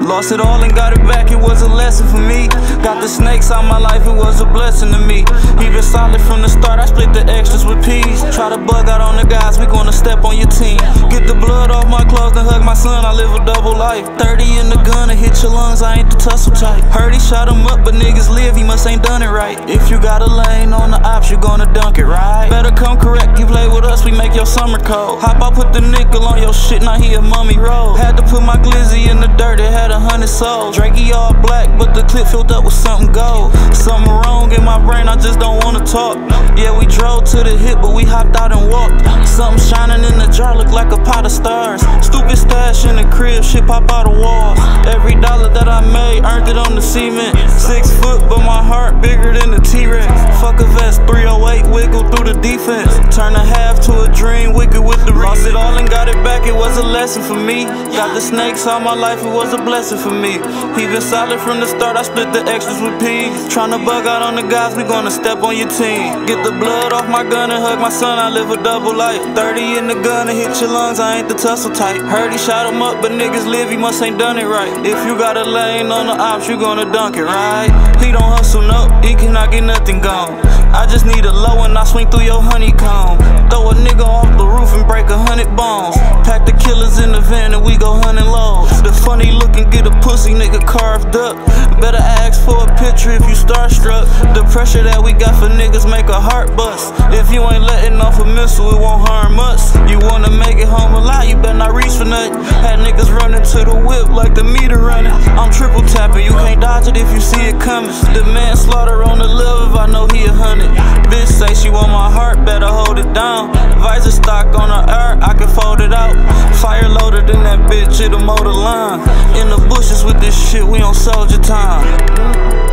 Lost it all and got it back, it was a lesson for me. Got the snakes out my life, it was a blessing to me. Even solid from the start, I split the extras with peas. Try to bug out on the guys, we gonna step on your team. Get the blood off my clothes and hug my son, I live a double life. 30 in the gun and hit your lungs, I ain't the tussle type. Heard he shot him up, but niggas live, he must ain't done it right. If you got a lane on the ops, you gonna dunk it, right? Better come correct, you play with us, we make your summer cold. Hop out, put the nickel on your shit, now he a mummy roll. Had to put my glizzy in the dirt, it had a hundred souls. Drakey all black, but the clip filled up with something gold. Something wrong in my brain, I just don't wanna talk. Yeah, we drove to the hit, but we hopped out and walked. Something shining in the jar, look like a pot of stars. Stupid stash in the crib, shit pop out of walls. Every dollar that I made, earned it on the cement. Six foot, but my heart bigger than the T-Rex. Fuck a vest, 308, wiggle through the defense. Turn a half back, it was a lesson for me. Got the snakes all my life, it was a blessing for me. He been solid from the start, I split the extras with P. Tryna bug out on the guys, we gonna step on your team. Get the blood off my gun and hug my son, I live a double life. 30 in the gun and hit your lungs, I ain't the tussle type. Heard he shot him up, but niggas live, he must ain't done it right. If you got a lane on the ops, you gonna dunk it, right? He don't hustle, no, he cannot get nothing gone. I just need a low and I swing through your honeycomb. Throw a nigga off break a hundred bones. Pack the killers in the van and we go hunting lows. The funny looking get a pussy nigga carved up. Better ask for a picture if you starstruck. The pressure that we got for niggas make a heart bust. If you ain't letting off a missile, it won't harm us. You wanna make it home alive, you better not reach for nothing. Had niggas running to the whip like the meter running. I'm triple tapping, you can't dodge it if you see it coming. The manslaughter on the live, I know he a hundred. Bitch say she want my heart, better hold it down. Visor stock on the air, I can fold it out. Fire loaded in that bitch, it'll motor line. In the bushes with this shit, we on soldier time.